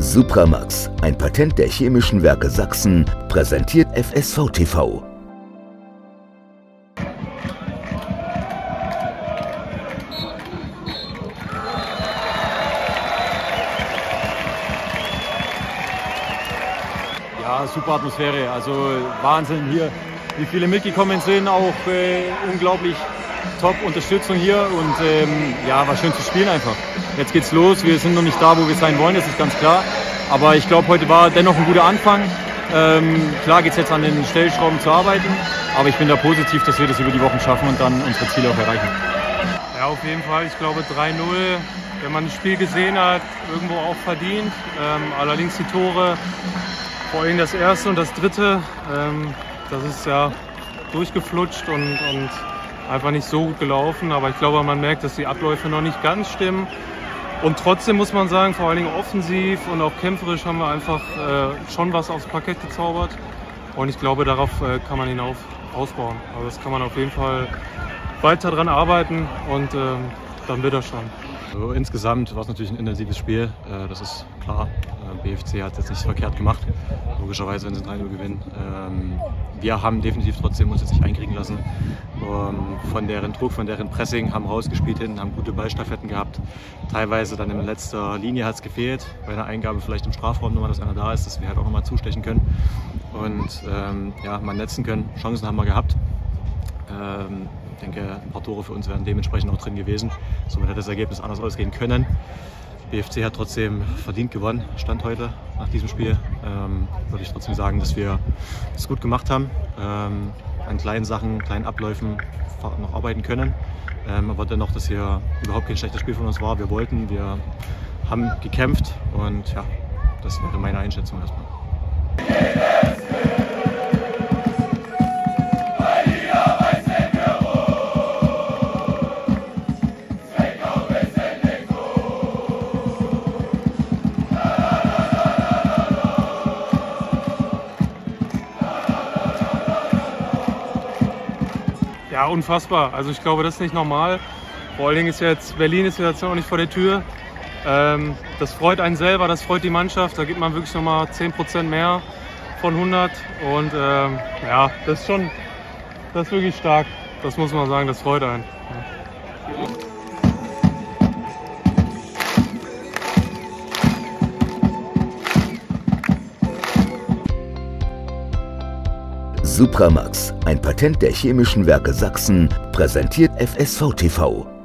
Supramax, ein Patent der Chemischen Werke Sachsen, präsentiert FSV TV. Ja, super Atmosphäre. Also Wahnsinn hier, wie viele mitgekommen sind. Auch äh, unglaublich top Unterstützung hier und ähm, ja, war schön zu spielen einfach. Jetzt geht's los. Wir sind noch nicht da, wo wir sein wollen, das ist ganz klar. Aber ich glaube, heute war dennoch ein guter Anfang. Ähm, klar geht es jetzt an den Stellschrauben zu arbeiten, aber ich bin da positiv, dass wir das über die Wochen schaffen und dann unsere Ziele auch erreichen. Ja, auf jeden Fall. Ich glaube 3-0, wenn man das Spiel gesehen hat, irgendwo auch verdient. Ähm, allerdings die Tore, vor allem das erste und das dritte, ähm, das ist ja durchgeflutscht und, und einfach nicht so gut gelaufen. Aber ich glaube, man merkt, dass die Abläufe noch nicht ganz stimmen. Und trotzdem muss man sagen, vor allen Dingen offensiv und auch kämpferisch haben wir einfach äh, schon was aufs Parkett gezaubert. Und ich glaube, darauf äh, kann man hinauf ausbauen. Also das kann man auf jeden Fall weiter dran arbeiten und äh, dann wird er schon. Also insgesamt war es natürlich ein intensives Spiel, äh, das ist klar. Äh, BFC hat jetzt nicht verkehrt gemacht, logischerweise, wenn sie 3-0 gewinnen. Ähm, wir haben definitiv trotzdem uns jetzt nicht einkriegen lassen. Ähm, von deren Druck, von deren Pressing, haben rausgespielt hinten, haben gute Ballstaffetten gehabt. Teilweise dann in letzter Linie hat es gefehlt, bei einer Eingabe vielleicht im Strafraum nochmal, dass einer da ist, dass wir halt auch nochmal zustechen können und ähm, ja, mal netzen können. Chancen haben wir gehabt. Ähm, ich denke, ein paar Tore für uns wären dementsprechend auch drin gewesen. Somit hätte das Ergebnis anders ausgehen können. BFC hat trotzdem verdient gewonnen, Stand heute nach diesem Spiel. Ähm, würde ich trotzdem sagen, dass wir es gut gemacht haben. Ähm, an kleinen Sachen, kleinen Abläufen noch arbeiten können. Ähm, aber dennoch, dass hier überhaupt kein schlechtes Spiel von uns war. Wir wollten, wir haben gekämpft und ja, das wäre meine Einschätzung erstmal. Ja, unfassbar. Also ich glaube, das ist nicht normal. Vor allen Dingen ist jetzt, Berlin ist jetzt noch nicht vor der Tür. Ähm, das freut einen selber, das freut die Mannschaft. Da gibt man wirklich nochmal 10% mehr von 100. Und ähm, ja, das ist schon, das ist wirklich stark. Das muss man sagen, das freut einen. Ja. Supramax, ein Patent der Chemischen Werke Sachsen, präsentiert FSV TV.